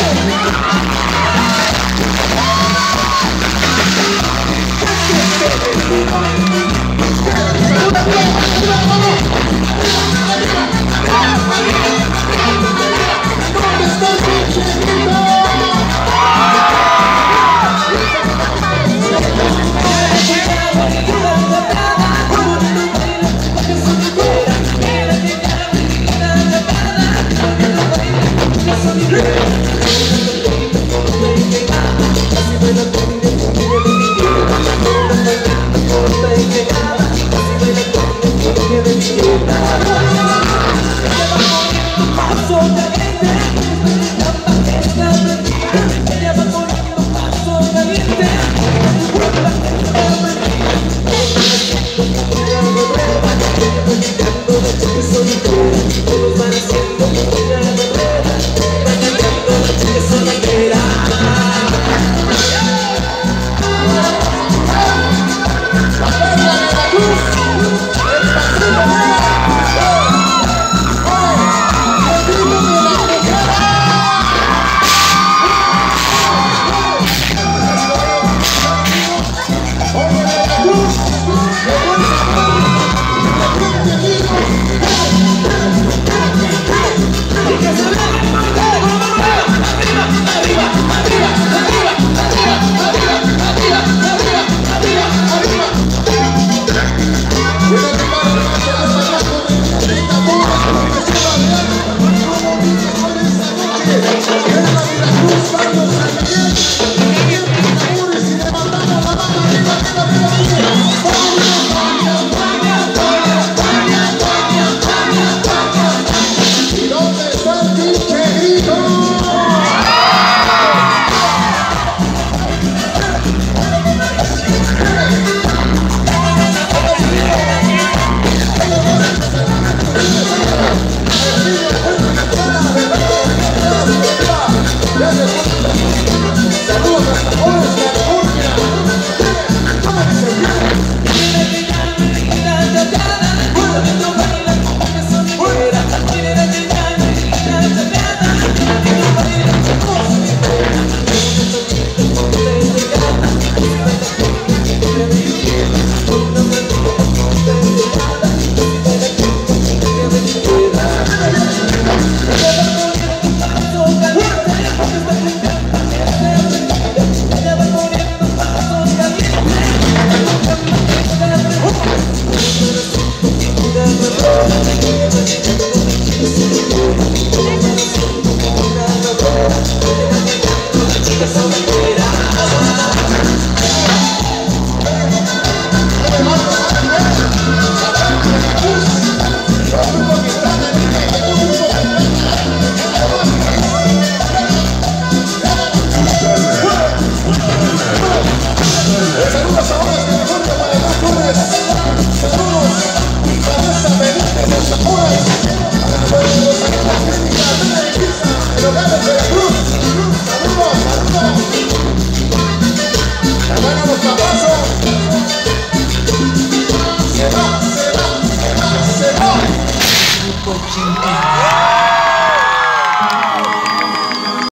Come on, come on. I'm so forget the past so. Yeah. Washington.